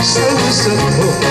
Seu santo